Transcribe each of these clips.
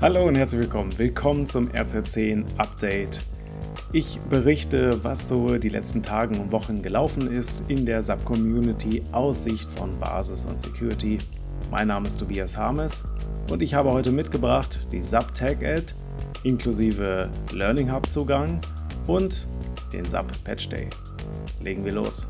Hallo und herzlich willkommen. Willkommen zum RZ10 Update. Ich berichte, was so die letzten Tage und Wochen gelaufen ist in der SAP-Community aus Sicht von Basis und Security. Mein Name ist Tobias Harmes und ich habe heute mitgebracht die SAP Tag Ad inklusive Learning Hub Zugang und den SAP Patch Day. Legen wir los.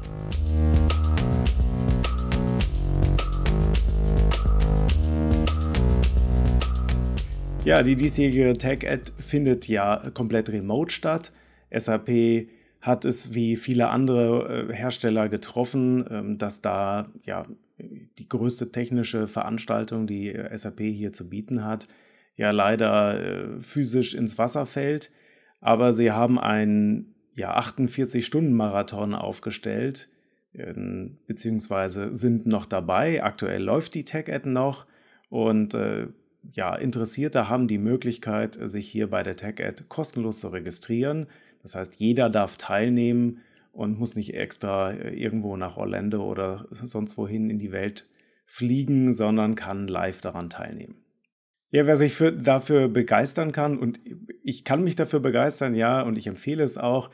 Ja, die diesjährige Tech-Ad findet ja komplett remote statt. SAP hat es wie viele andere äh, Hersteller getroffen, ähm, dass da ja die größte technische Veranstaltung, die äh, SAP hier zu bieten hat, ja leider äh, physisch ins Wasser fällt. Aber sie haben einen ja, 48-Stunden-Marathon aufgestellt, beziehungsweise sind noch dabei. Aktuell läuft die Tech-Ad noch und ja, Interessierte haben die Möglichkeit, sich hier bei der TechAd kostenlos zu registrieren. Das heißt, jeder darf teilnehmen und muss nicht extra äh, irgendwo nach Orlando oder sonst wohin in die Welt fliegen, sondern kann live daran teilnehmen. Ja, wer sich für, dafür begeistern kann, und ich kann mich dafür begeistern, ja, und ich empfehle es auch,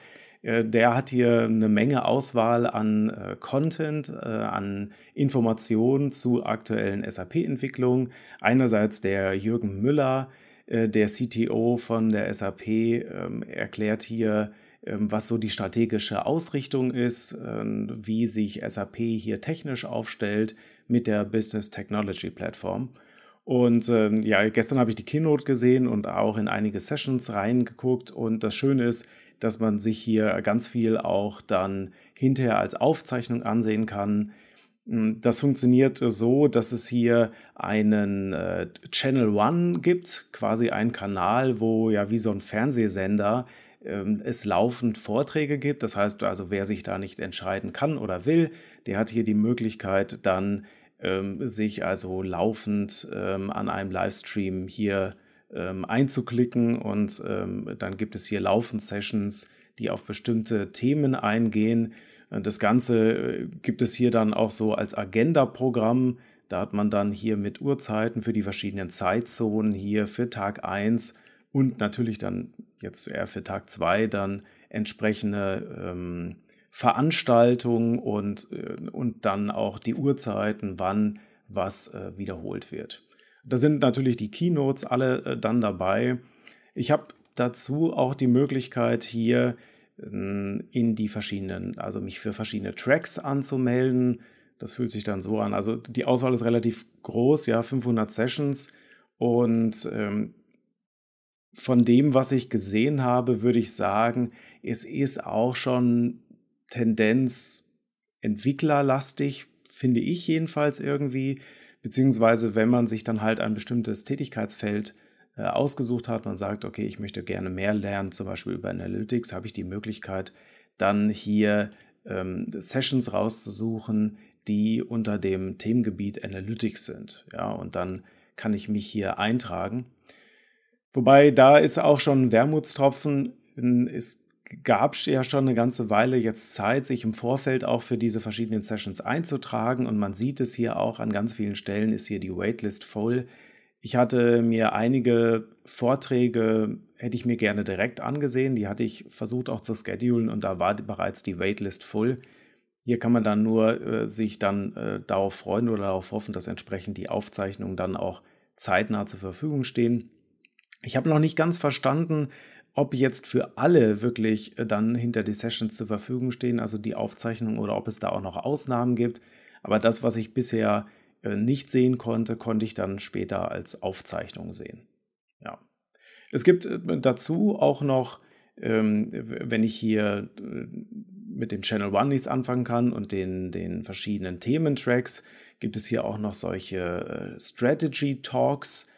der hat hier eine Menge Auswahl an äh, Content, äh, an Informationen zu aktuellen SAP-Entwicklungen. Einerseits der Jürgen Müller, der CTO von der SAP, ähm, erklärt hier, ähm, was so die strategische Ausrichtung ist, ähm, wie sich SAP hier technisch aufstellt mit der Business Technology Plattform. Und ja, gestern habe ich die Keynote gesehen und auch in einige Sessions reingeguckt. Und das Schöne ist, dass man sich hier ganz viel auch dann hinterher als Aufzeichnung ansehen kann. Hm, das funktioniert so, dass es hier einen äh, Channel One gibt, quasi einen Kanal, wo ja wie so ein Fernsehsender ähm, es laufend Vorträge gibt. Das heißt also, wer sich da nicht entscheiden kann oder will, der hat hier die Möglichkeit dann ähm, sich also laufend ähm, an einem Livestream hier ähm, einzuklicken und ähm, dann gibt es hier laufend Sessions, die auf bestimmte Themen eingehen. Das Ganze äh, gibt es hier dann auch so als Agenda-Programm. Da hat man dann hier mit Uhrzeiten für die verschiedenen Zeitzonen hier für Tag 1 und natürlich dann jetzt eher für Tag 2 dann entsprechende ähm, Veranstaltungen und, äh, und dann auch die Uhrzeiten, wann was äh, wiederholt wird. Da sind natürlich die Keynotes alle äh, dann dabei. Ich habe dazu auch die Möglichkeit hier äh, in die verschiedenen, also mich für verschiedene Tracks anzumelden. Das fühlt sich dann so an. Also die Auswahl ist relativ groß, ja, 500 Sessions. Und ähm, von dem, was ich gesehen habe, würde ich sagen, es ist auch schon Tendenz entwicklerlastig, finde ich jedenfalls irgendwie. Beziehungsweise, wenn man sich dann halt ein bestimmtes Tätigkeitsfeld äh, ausgesucht hat, man sagt, okay, ich möchte gerne mehr lernen, zum Beispiel über Analytics, habe ich die Möglichkeit, dann hier ähm, Sessions rauszusuchen, die unter dem Themengebiet Analytics sind. Ja, und dann kann ich mich hier eintragen. Wobei da ist auch schon Wermutstropfen. Es gab ja schon eine ganze Weile jetzt Zeit, sich im Vorfeld auch für diese verschiedenen Sessions einzutragen und man sieht es hier auch an ganz vielen Stellen ist hier die Waitlist voll. Ich hatte mir einige Vorträge, hätte ich mir gerne direkt angesehen, die hatte ich versucht auch zu schedulen und da war bereits die Waitlist voll. Hier kann man dann nur äh, sich dann äh, darauf freuen oder darauf hoffen, dass entsprechend die Aufzeichnungen dann auch zeitnah zur Verfügung stehen. Ich habe noch nicht ganz verstanden, ob jetzt für alle wirklich äh, dann hinter die Sessions zur Verfügung stehen, also die Aufzeichnung, oder ob es da auch noch Ausnahmen gibt. Aber das, was ich bisher äh, nicht sehen konnte, konnte ich dann später als Aufzeichnung sehen. Ja. Es gibt äh, dazu auch noch, ähm, wenn ich hier mit dem Channel One nichts anfangen kann und den, den verschiedenen Thementracks, gibt es hier auch noch solche Strategy Talks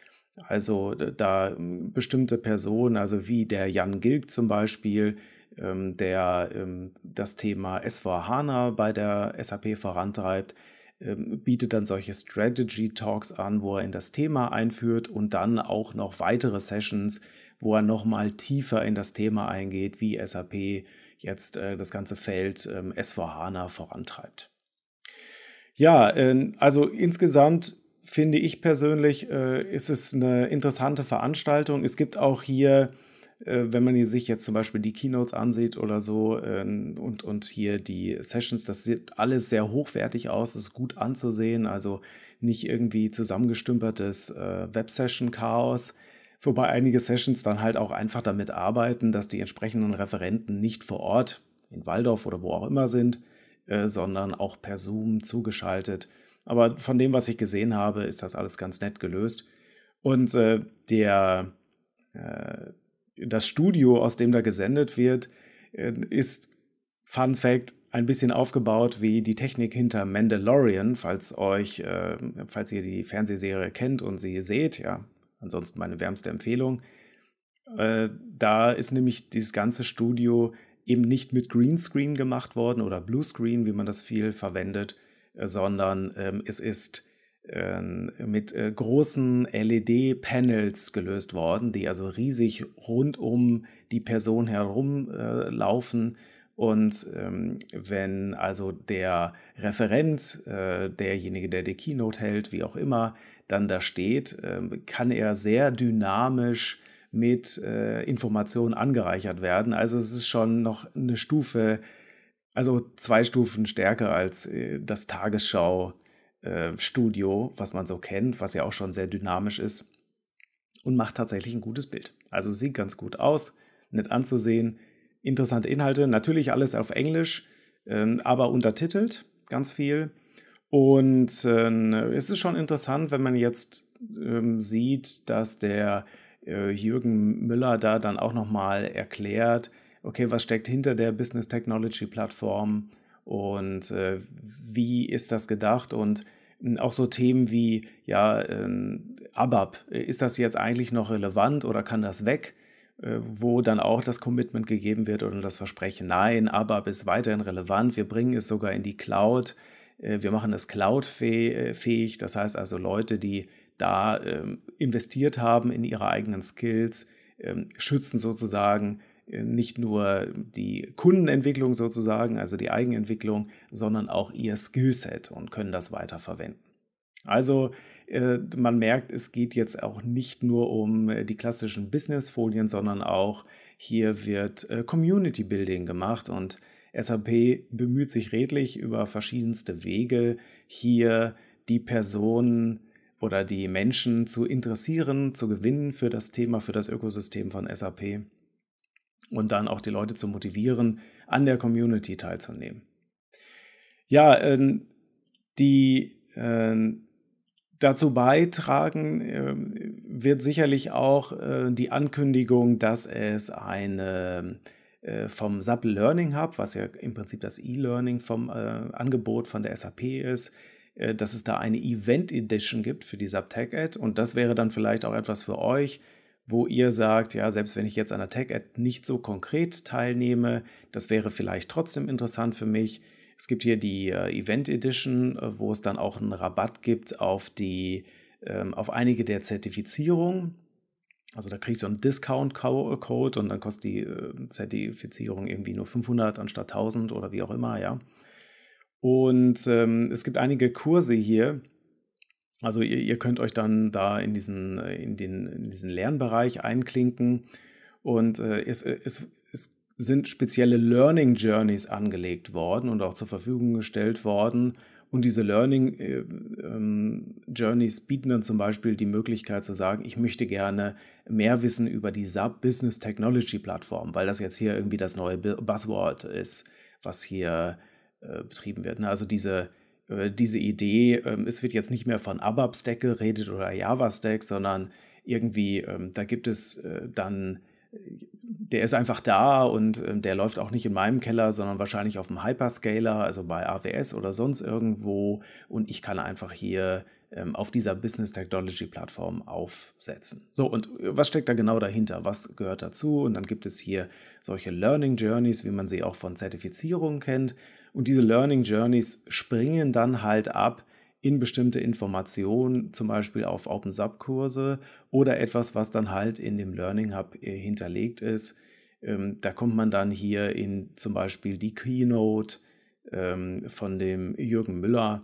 also da ähm, bestimmte Personen, also wie der Jan Gilg zum Beispiel, ähm, der ähm, das Thema S4HANA bei der SAP vorantreibt, bietet dann solche Strategy Talks an, wo er in das Thema einführt und dann auch noch weitere Sessions, wo er nochmal tiefer in das Thema eingeht, wie SAP jetzt äh, das ganze Feld S4HANA vorantreibt. Ja, also insgesamt finde ich persönlich, äh, ist es eine interessante Veranstaltung. Es gibt auch hier, äh, wenn man sich jetzt zum Beispiel die Keynotes ansieht oder so äh, und, und hier die Sessions, das sieht alles sehr hochwertig aus, ist gut anzusehen, also nicht irgendwie zusammengestümpertes äh, Web-Session-Chaos. Wobei einige Sessions dann halt auch einfach damit arbeiten, dass die entsprechenden Referenten nicht vor Ort in Waldorf oder wo auch immer sind, äh, sondern auch per Zoom zugeschaltet aber von dem, was ich gesehen habe, ist das alles ganz nett gelöst. Und äh, der, äh, das Studio, aus dem da gesendet wird, äh, ist, Fun Fact, ein bisschen aufgebaut wie die Technik hinter Mandalorian, falls euch, äh, falls ihr die Fernsehserie kennt und sie seht, ja, ansonsten meine wärmste Empfehlung. Äh, da ist nämlich dieses ganze Studio eben nicht mit Greenscreen gemacht worden oder Bluescreen, wie man das viel verwendet, sondern ähm, es ist äh, mit äh, großen LED-Panels gelöst worden, die also riesig rund um die Person herumlaufen. Äh, und ähm, wenn also der Referent, äh, derjenige, der die Keynote hält, wie auch immer, dann da steht, ähm, kann er sehr dynamisch mit äh, Informationen angereichert werden. Also es ist schon noch eine Stufe also zwei Stufen stärker als äh, das Tagesschau-Studio, was man so kennt, was ja auch schon sehr dynamisch ist und macht tatsächlich ein gutes Bild. Also sieht ganz gut aus, nett anzusehen, interessante Inhalte, natürlich alles auf Englisch, ähm, aber untertitelt ganz viel. Und äh, es ist schon interessant, wenn man jetzt ähm, sieht, dass der äh, Jürgen Müller da dann auch nochmal erklärt, okay, was steckt hinter der Business Technology Plattform und äh, wie ist das gedacht und hm, auch so Themen wie, ja, äh, ABAP, ist das jetzt eigentlich noch relevant oder kann das weg? Äh, wo dann auch das Commitment gegeben wird oder das Versprechen, nein, ABAP ist weiterhin relevant, wir bringen es sogar in die Cloud, äh, wir machen es cloudfähig, das heißt also Leute, die da ähm, investiert haben in ihre eigenen Skills, ähm, schützen sozusagen nicht nur die Kundenentwicklung sozusagen, also die Eigenentwicklung, sondern auch ihr Skillset und können das weiterverwenden. Also äh, man merkt, es geht jetzt auch nicht nur um äh, die klassischen Business-Folien, sondern auch hier wird äh, Community Building gemacht und SAP bemüht sich redlich über verschiedenste Wege, hier die Personen oder die Menschen zu interessieren, zu gewinnen für das Thema, für das Ökosystem von SAP und dann auch die Leute zu motivieren, an der Community teilzunehmen. Ja, äh, die äh, dazu beitragen äh, wird sicherlich auch äh, die Ankündigung, dass es eine äh, vom SAP Learning Hub, was ja im Prinzip das E-Learning vom äh, Angebot von der SAP ist, dass es da eine Event Edition gibt für die SAP Tech Ad und das wäre dann vielleicht auch etwas für euch, wo ihr sagt, ja, selbst wenn ich jetzt an der Tech-Ad nicht so konkret teilnehme, das wäre vielleicht trotzdem interessant für mich. Es gibt hier die äh, Event Edition, äh, wo es dann auch einen Rabatt gibt auf die, ähm, auf einige der Zertifizierungen. Also da kriege ich so einen Discount-Code und dann kostet die äh, Zertifizierung irgendwie nur 500 anstatt 1000 oder wie auch immer, ja. Und ähm, es gibt einige Kurse hier, also ihr, ihr, könnt euch dann da in diesen, äh, in den, in diesen Lernbereich einklinken und äh, es, äh, es, es sind spezielle Learning Journeys angelegt worden und auch zur Verfügung gestellt worden. Und diese Learning äh, ähm, Journeys bieten dann zum Beispiel die Möglichkeit zu sagen, ich möchte gerne mehr wissen über die SAP Business Technology Plattform, weil das jetzt hier irgendwie das neue Buzzword ist, was hier äh, betrieben wird. Ne? Also diese äh, diese Idee, ähm, es wird jetzt nicht mehr von ABAP-Stack geredet oder Java-Stack, sondern irgendwie, ähm, da gibt es äh, dann, der ist einfach da und ähm, der läuft auch nicht in meinem Keller, sondern wahrscheinlich auf dem Hyperscaler, also bei AWS oder sonst irgendwo. Und ich kann einfach hier auf dieser Business Technology Plattform aufsetzen. So, und äh, was steckt da genau dahinter? Was gehört dazu? Und dann gibt es hier solche Learning Journeys, wie man sie auch von Zertifizierungen kennt. Und diese Learning Journeys springen dann halt ab in bestimmte Informationen, zum Beispiel auf OpenSub-Kurse oder etwas, was dann halt in dem Learning Hub äh, hinterlegt ist. Ähm, da kommt man dann hier in zum Beispiel die Keynote ähm, von dem Jürgen Müller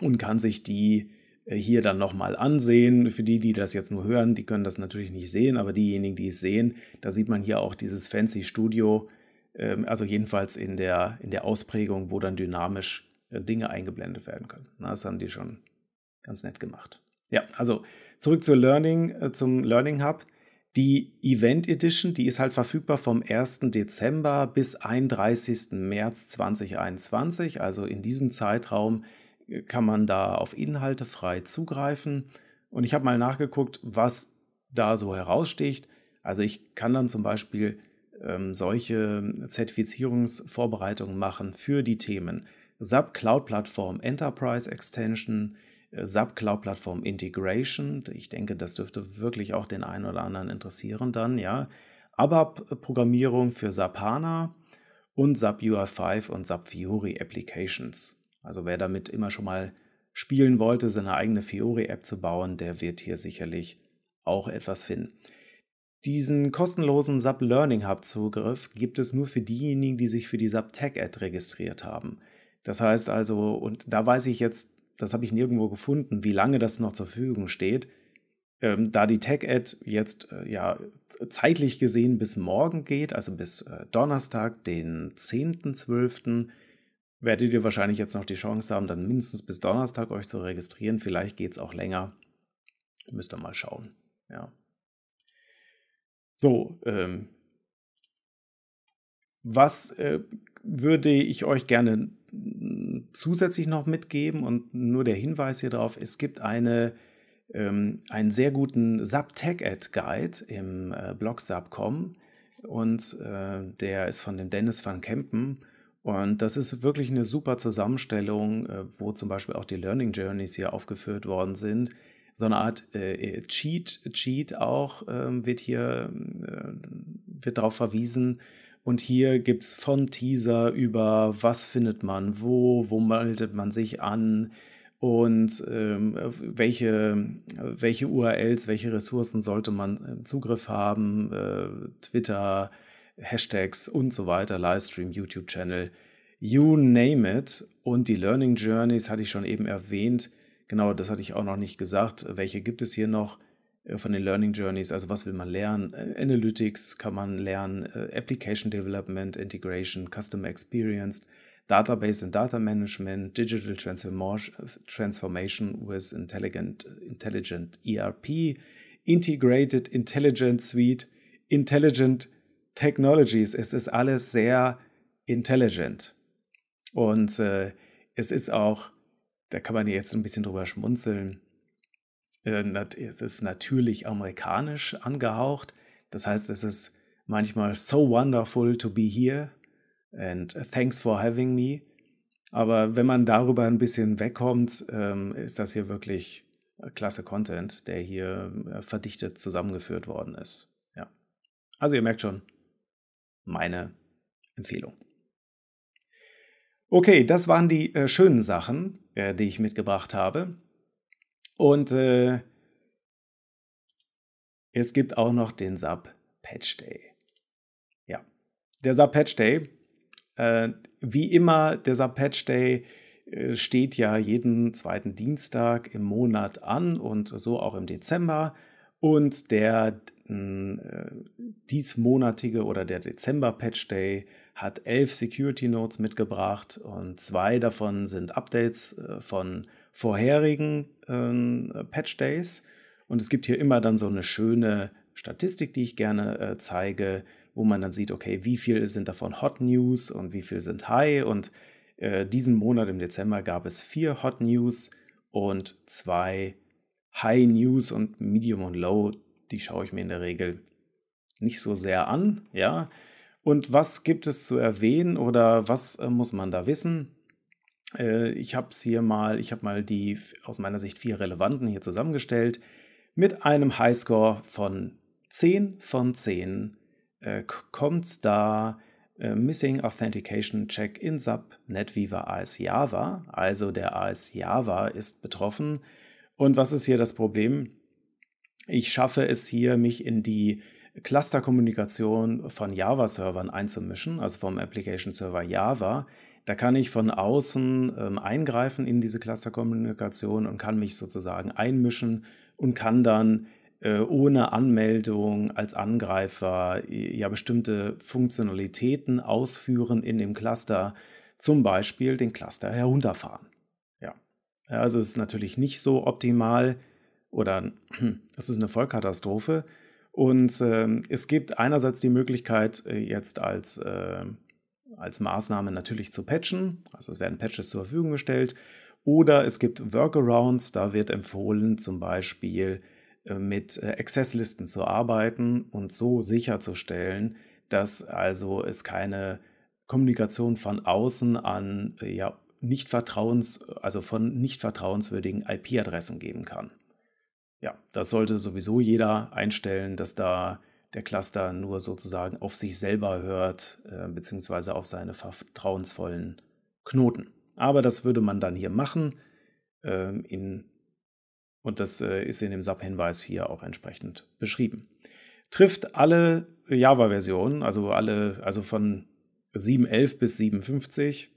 und kann sich die äh, hier dann nochmal ansehen. Für die, die das jetzt nur hören, die können das natürlich nicht sehen, aber diejenigen, die es sehen, da sieht man hier auch dieses fancy Studio, also jedenfalls in der, in der Ausprägung, wo dann dynamisch äh, Dinge eingeblendet werden können. Das haben die schon ganz nett gemacht. Ja, also zurück zur Learning, äh, zum Learning Hub. Die Event Edition, die ist halt verfügbar vom 1. Dezember bis 31. März 2021. Also in diesem Zeitraum äh, kann man da auf Inhalte frei zugreifen. Und ich habe mal nachgeguckt, was da so heraussticht. Also ich kann dann zum Beispiel ähm, solche Zertifizierungsvorbereitungen machen für die Themen SAP Cloud Plattform Enterprise Extension, äh, SAP Cloud Plattform Integration. Ich denke, das dürfte wirklich auch den einen oder anderen interessieren dann, ja. ABAP Programmierung für SAP HANA und SAP UI5 und SAP Fiori Applications. Also wer damit immer schon mal spielen wollte, seine eigene Fiori-App zu bauen, der wird hier sicherlich auch etwas finden. Diesen kostenlosen SAP Learning Hub Zugriff gibt es nur für diejenigen, die sich für die SAP Tech Ad registriert haben. Das heißt also, und da weiß ich jetzt das habe ich nirgendwo gefunden, wie lange das noch zur Verfügung steht. Ähm, da die Tech-Ad jetzt äh, ja zeitlich gesehen bis morgen geht, also bis äh, Donnerstag, den 10.12., werdet ihr wahrscheinlich jetzt noch die Chance haben, dann mindestens bis Donnerstag euch zu registrieren. Vielleicht geht es auch länger. Müsst ihr mal schauen. Ja. So, ähm, was äh, würde ich euch gerne zusätzlich noch mitgeben und nur der Hinweis hier drauf, es gibt eine, ähm, einen sehr guten SAP Tech Ad Guide im äh, Blog SAP.com und äh, der ist von dem Dennis van Kempen und das ist wirklich eine super Zusammenstellung, äh, wo zum Beispiel auch die Learning Journeys hier aufgeführt worden sind. So eine Art äh, Cheat, Cheat auch ähm, wird hier äh, wird darauf verwiesen, und hier gibt es von Teaser über was findet man wo, wo meldet man sich an und ähm, welche, welche URLs, welche Ressourcen sollte man Zugriff haben, äh, Twitter, Hashtags und so weiter, Livestream, YouTube-Channel, you name it. Und die Learning Journeys hatte ich schon eben erwähnt. Genau, das hatte ich auch noch nicht gesagt. Welche gibt es hier noch? Äh, von den Learning Journeys, also was will man lernen? Äh, Analytics kann man lernen, äh, Application Development, Integration, Customer Experience, Database and Data Management, Digital Transformation with Intelligent, Intelligent ERP, Integrated Intelligent Suite, Intelligent Technologies. Es ist alles sehr intelligent. Und äh, es ist auch, da kann man jetzt ein bisschen drüber schmunzeln, äh, es ist natürlich amerikanisch angehaucht. Das heißt, es ist manchmal so wonderful to be here and thanks for having me. Aber wenn man darüber ein bisschen wegkommt, ähm, ist das hier wirklich klasse Content, der hier äh, verdichtet zusammengeführt worden ist. Ja. Also ihr merkt schon, meine Empfehlung. Okay, das waren die äh, schönen Sachen, äh, die ich mitgebracht habe. Und äh, es gibt auch noch den SAP Patch Day. Ja, der SAP Patch Day, äh, wie immer, der SAP Patch Day äh, steht ja jeden zweiten Dienstag im Monat an und so auch im Dezember. Und der äh, diesmonatige oder der Dezember Patch Day hat elf Security Notes mitgebracht und zwei davon sind Updates äh, von vorherigen äh, Patch Days. Und es gibt hier immer dann so eine schöne Statistik, die ich gerne äh, zeige, wo man dann sieht, okay, wie viel sind davon Hot News und wie viel sind High. Und äh, diesen Monat im Dezember gab es vier Hot News und zwei High News und Medium und Low. Die schaue ich mir in der Regel nicht so sehr an, ja. Und was gibt es zu erwähnen oder was äh, muss man da wissen? Äh, ich habe es hier mal, ich habe mal die aus meiner Sicht vier relevanten hier zusammengestellt. Mit einem Highscore von 10 von 10 äh, kommt da Missing Authentication Check in SAP NetWeaver AS Java. Also der AS Java ist betroffen. Und was ist hier das Problem? Ich schaffe es hier, mich in die Clusterkommunikation von Java-Servern einzumischen, also vom Application Server Java Da kann ich von außen ähm, eingreifen in diese Clusterkommunikation und kann mich sozusagen einmischen und kann dann äh, ohne Anmeldung als Angreifer ja bestimmte Funktionalitäten ausführen in dem Cluster, zum Beispiel den Cluster herunterfahren. Ja, also es ist natürlich nicht so optimal oder es ist eine Vollkatastrophe. Und äh, es gibt einerseits die Möglichkeit, äh, jetzt als, äh, als Maßnahme natürlich zu patchen. Also es werden Patches zur Verfügung gestellt. Oder es gibt Workarounds, da wird empfohlen, zum Beispiel äh, mit äh, Accesslisten zu arbeiten und so sicherzustellen, dass also es keine Kommunikation von außen an ja, nicht vertrauens, also von nicht vertrauenswürdigen IP-Adressen geben kann. Ja, das sollte sowieso jeder einstellen, dass da der Cluster nur sozusagen auf sich selber hört, äh, beziehungsweise auf seine vertrauensvollen Knoten. Aber das würde man dann hier machen. Äh, in, und das äh, ist in dem SAP-Hinweis hier auch entsprechend beschrieben. Trifft alle Java-Versionen, also alle, also von 7.11 bis 7.50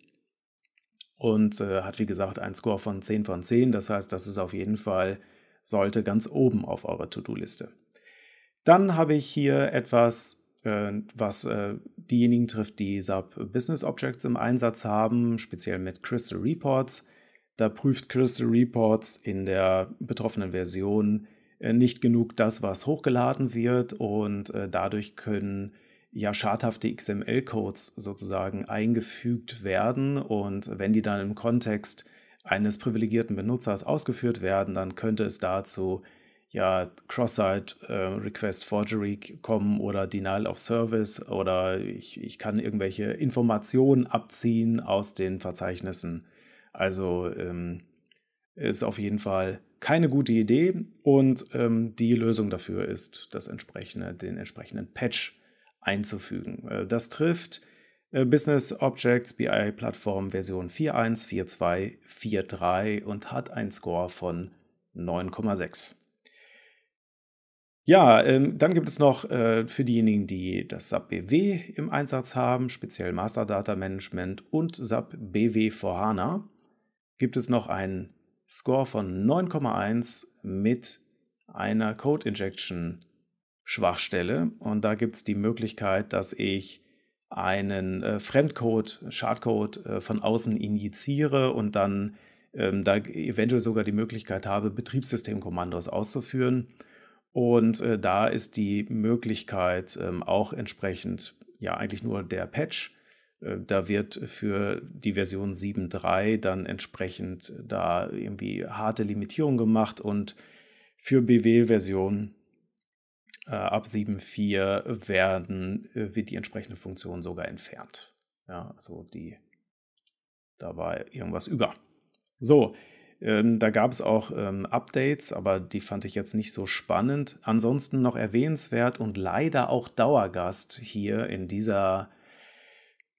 und äh, hat wie gesagt einen Score von 10 von 10. Das heißt, das ist auf jeden Fall, sollte ganz oben auf eurer To-Do-Liste. Dann habe ich hier etwas, äh, was äh, diejenigen trifft, die SAP Business Objects im Einsatz haben, speziell mit Crystal Reports. Da prüft Crystal Reports in der betroffenen Version äh, nicht genug das, was hochgeladen wird und dadurch können ja schadhafte XML-Codes sozusagen eingefügt werden und wenn die dann im Kontext eines privilegierten Benutzers ausgeführt werden, dann könnte es dazu ja Cross-Site äh, Request Forgery kommen oder Denial of Service oder ich, ich kann irgendwelche Informationen abziehen aus den Verzeichnissen. Also ähm, ist auf jeden Fall keine gute Idee und ähm, die Lösung dafür ist das entsprechende, den entsprechenden Patch einzufügen. Äh, das trifft Business Objects BI Plattform Version 4.1, 4.2, 4.3 und hat einen Score von 9,6. Ja, ähm, dann gibt es noch äh, für diejenigen, die das SAP BW im Einsatz haben, speziell Master Data Management und SAP BW for HANA, gibt es noch einen Score von 9,1 mit einer Code Injection Schwachstelle. Und da gibt es die Möglichkeit, dass ich einen äh, Fremdcode, Schadcode äh, von außen injiziere und dann ähm, da eventuell sogar die Möglichkeit habe, Betriebssystemkommandos auszuführen. Und äh, da ist die Möglichkeit ähm, auch entsprechend, ja, eigentlich nur der Patch. Äh, da wird für die Version 7.3 dann entsprechend da irgendwie harte Limitierung gemacht und für BW-Version äh, ab 7.4 werden, äh, wird die entsprechende Funktion sogar entfernt. Ja, also die, da war irgendwas über. So, ähm, da gab es auch ähm, Updates, aber die fand ich jetzt nicht so spannend. Ansonsten noch erwähnenswert und leider auch Dauergast hier in dieser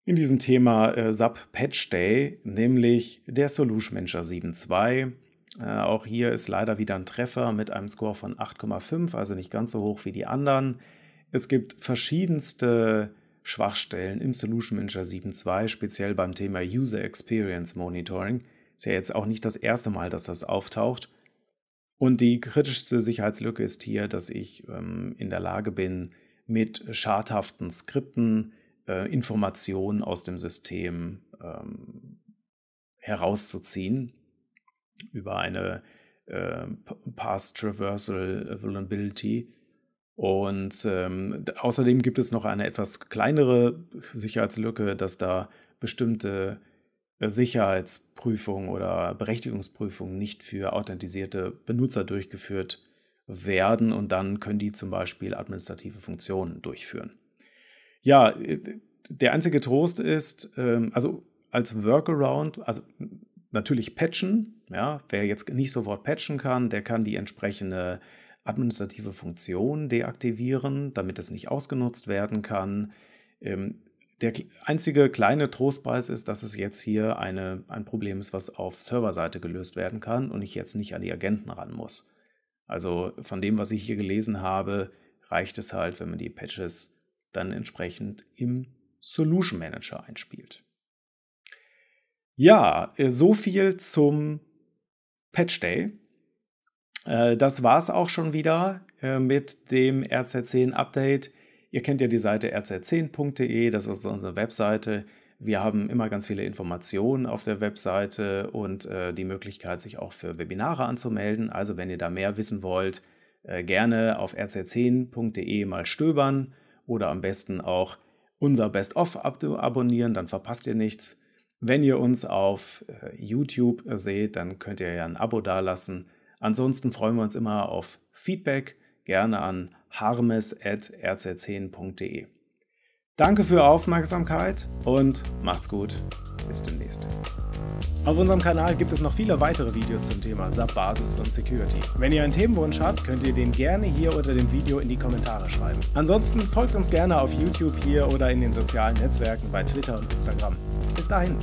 in diesem Thema äh, SAP Patch Day, nämlich der Solution Manager 7.2. Äh, auch hier ist leider wieder ein Treffer mit einem Score von 8,5, also nicht ganz so hoch wie die anderen. Es gibt verschiedenste Schwachstellen im Solution Manager 7.2, speziell beim Thema User Experience Monitoring. Ist ja jetzt auch nicht das erste Mal, dass das auftaucht. Und die kritischste Sicherheitslücke ist hier, dass ich ähm, in der Lage bin, mit schadhaften Skripten äh, Informationen aus dem System ähm, herauszuziehen über eine äh, Path Traversal Vulnerability. Und ähm, außerdem gibt es noch eine etwas kleinere Sicherheitslücke, dass da bestimmte äh, Sicherheitsprüfungen oder Berechtigungsprüfungen nicht für authentisierte Benutzer durchgeführt werden und dann können die zum Beispiel administrative Funktionen durchführen. Ja, äh, der einzige Trost ist, ähm, also als Workaround, also natürlich patchen. Ja, wer jetzt nicht sofort patchen kann, der kann die entsprechende administrative Funktion deaktivieren, damit es nicht ausgenutzt werden kann. Ähm, der einzige kleine Trostpreis ist, dass es jetzt hier eine, ein Problem ist, was auf Serverseite gelöst werden kann und ich jetzt nicht an die Agenten ran muss. Also von dem, was ich hier gelesen habe, reicht es halt, wenn man die Patches dann entsprechend im Solution Manager einspielt. Ja, äh, so viel zum Patch Day. Äh, das war es auch schon wieder äh, mit dem RZ10 Update. Ihr kennt ja die Seite rz10.de, das ist unsere Webseite. Wir haben immer ganz viele Informationen auf der Webseite und die Möglichkeit, sich auch für Webinare anzumelden. Also wenn ihr da mehr wissen wollt, gerne auf rz10.de mal stöbern oder am besten auch unser Best-of abonnieren, dann verpasst ihr nichts. Wenn ihr uns auf äh, YouTube seht, dann könnt ihr ja ein Abo dalassen. Ansonsten freuen wir uns immer auf Feedback, gerne an harmes.rz10.de. Danke für Aufmerksamkeit und macht's gut. Bis demnächst. Auf unserem Kanal gibt es noch viele weitere Videos zum Thema SAP Basis und Security. Wenn ihr einen Themenwunsch habt, könnt ihr den gerne hier unter dem Video in die Kommentare schreiben. Ansonsten folgt uns gerne auf YouTube hier oder in den sozialen Netzwerken bei Twitter und Instagram. Bis dahin.